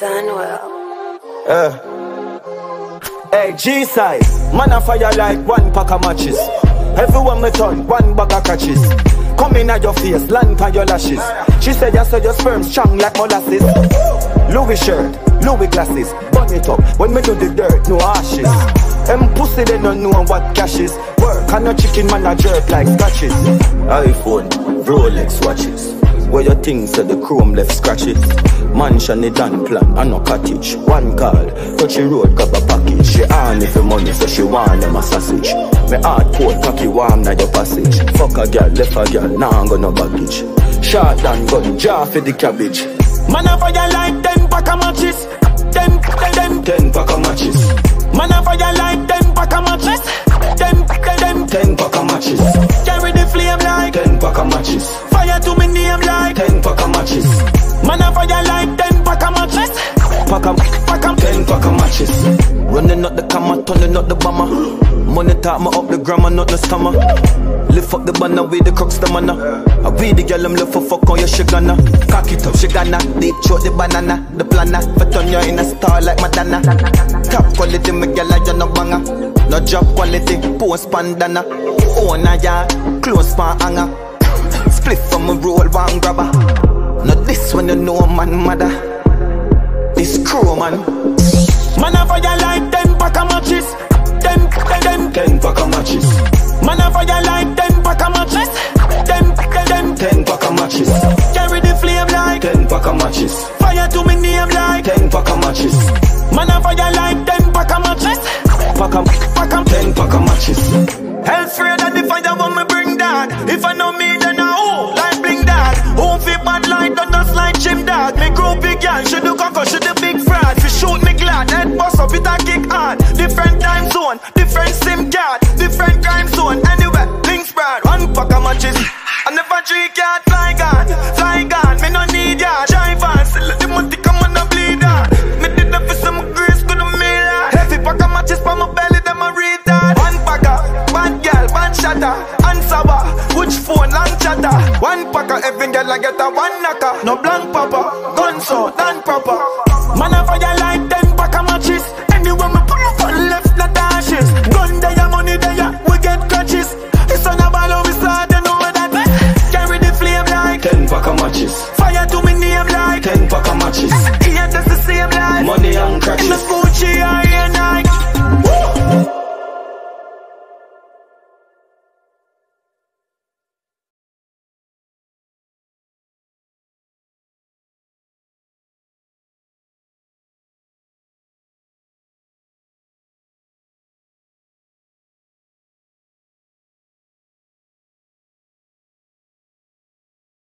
Dunwell. Uh. Hey, G-side, man a fire like one pack of matches. Everyone me turn, one bag of catches. Come in at your face, land on your lashes. She said, you said your sperm strong like molasses. Louis shirt, Louis glasses, burn it up. When me do the dirt, no ashes. Them pussy they don't know what cash is. Work and no chicken man a jerk like scratches. iPhone, Rolex watches. Where your things said the chrome left scratches. Mansion it done plan, and no cottage. One call, touchy road, grab a package. She on if the money, so she want them a sausage. Me hard cold, cocky warm na your passage. Fuck a girl, left a girl, now nah, got no baggage. Shot and gun, jar for the cabbage. Man a fire like ten pack of matches. Ten, ten, ten, ten pack of matches. Man a fire like ten Pack of, pack of, ten pack of matches. Running up the camera, turning up the bomber. Money talk me up the grammar, not the stammer. Lift up the banner with the crux the manna. I be the girl I'm left for fuck on your shigana. Cock it up, shigana. Deep throat the banana, the planner. For turn you in a star like Madonna. Top quality, me girl I you no banger. No job quality, post bandana. Own a yard, close pan hanger. Split from a roll, one grabber. No this one you know man mother. This crew man. Man a fire like ten pack of matches. Ten, ten, ten, ten pack of matches. Man a fire like ten pack of matches. Ten, ten, ten, ten pack of matches. Carry the flame like ten pack of matches. Fire to me name like ten pack of matches. Man a fire like ten pack of matches. Pack of, pack of, ten pack of matches. Hell afraid of the fire when me bring that. If I know me, then I oh like bling that. Who fit bad light, don't just like chim dog. Me different sim card, different crime zone. Anyway, links spread, one pack of matches. I never drink cat fly gun, fly gun. Me no need ya, drive on, still the money come and bleed on. Me did that for some grace, have made that. Heavy pack of matches for my belly, them a retard. One packer, bad girl, bad shatter, answer which phone long chatter. One packer, every girl I get a one knocker. No blank papa, gun so, non proper. me for